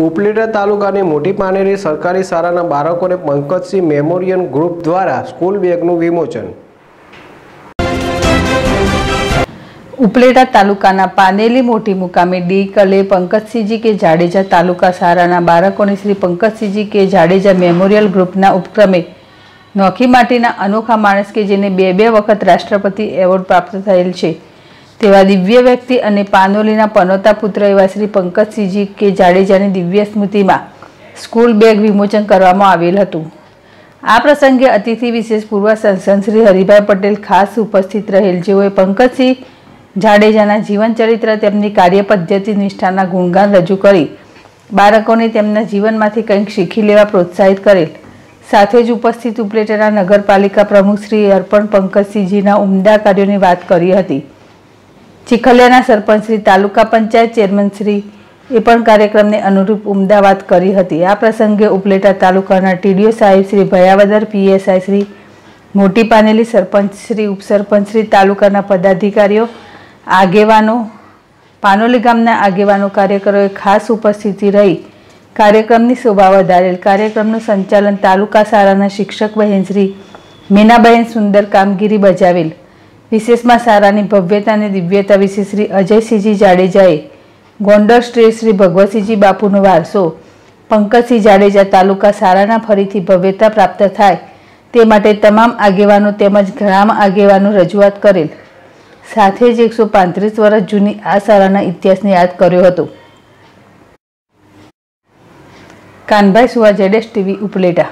ઉપલેટા તાલુકાની મોટી પાનેરી સરકારી શાળાના બાળકોને પંકજસિંહ મેમોરિયલ ગ્રુપ દ્વારા સ્કૂલ બેગનું વિમોચન. ઉપલેટા તાલુકાના પાનેલી મોટી મુકામે ડી કલે પંકજસિંહજી કે જાડેજા તાલુકા શાળાના બાળકોને શ્રી પંકજસિંહજી કે જાડેજા મેમોરિયલ ગ્રુપના ઉપક્રમે નોખી માટીના અનોખા માણસ કે જેને બે બે વખત રાષ્ટ્રપતિ એવોર્ડ પ્રાપ્ત થયેલ છે. તેવા દિવ્ય વ્યક્તિ અને પાનોલીના પનોતા પુત્ર એવા શ્રી પંકજસિંહજી કે જાડેજાની દિવ્ય સ્મૃતિમાં સ્કૂલ બેગ વિમોચન કરવામાં આવેલ હતું. આ પ્રસંગે અતિથિ વિશેષ પૂર્વ સંસદ શ્રી હરિભાઈ પટેલ ખાસ ઉપસ્થિત રહેલ. જેઓએ પંકજસિંહ જાડેજાના જીવન ચરિત્ર, તેમની કાર્ય પદ્ધતિ, નિષ્ઠાના ગુણગાન રજૂ કરી, બાળકોને તેમના જીવનમાંથી કંઈક શીખી લેવા પ્રોત્સાહિત કરેલ. સાથે જ ઉપસ્થિત ઉપલેટાના નગરપાલિકા પ્રમુખ શ્રી અર્પણ પંકજસિંહજીના ઉમદા કાર્યોની વાત કરી હતી. ચીખલિયાના સરપંચ શ્રી, તાલુકા પંચાયત ચેરમેન શ્રી, એ પણ કાર્યક્રમને અનુરૂપ ઉમદા વાત કરી હતી. આ પ્રસંગે ઉપલેટા તાલુકાના ટીડીઓ સાહેબ શ્રી ભયાવદર, પીએસઆઈ શ્રી, મોટી પાનેલી સરપંચ શ્રી, ઉપસરપંચ શ્રી, તાલુકાના પદાધિકારીઓ, આગેવાનો, પાનોલી ગામના આગેવાનો, કાર્યકરોએ ખાસ ઉપસ્થિતિ રહી. કાર્યક્રમની શોભા વધારેલ. કાર્યક્રમનું સંચાલન તાલુકા શાળાના શિક્ષક બહેન શ્રી, મીનાબહેન સુંદર કામગીરી બજાવેલ. વિશેષમાં સારાની ભવ્યતા અને દિવ્યતા વિશે શ્રી અજયસિંહજી જાડેજાએ ગોંડલ સ્ટ્રીટ શ્રી ભગવતસિંહજી બાપુનો વારસો, પંકજસિંહ જાડેજા તાલુકા સારાના ફરીથી ભવ્યતા પ્રાપ્ત થાય તે માટે તમામ આગેવાનો તેમજ ગ્રામ આગેવાનો રજૂઆત કરેલ. સાથે જ એકસો પાંત્રીસ વર્ષ જૂની આ શાળાના ઇતિહાસને યાદ કર્યો હતો. કાનભાઈ સુવા જેડેશ ટીવી ઉપલેટા.